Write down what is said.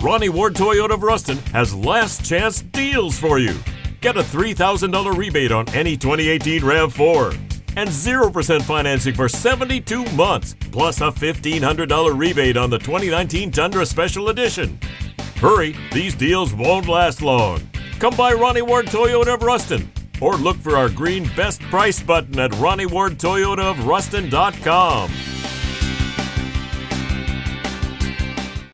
Ronnie Ward Toyota of Ruston has last chance deals for you. Get a $3,000 rebate on any 2018 RAV4 and 0% financing for 72 months, plus a $1,500 rebate on the 2019 Tundra Special Edition. Hurry, these deals won't last long. Come by Ronnie Ward Toyota of Ruston or look for our green best price button at RonnieWardToyotaofRuston.com.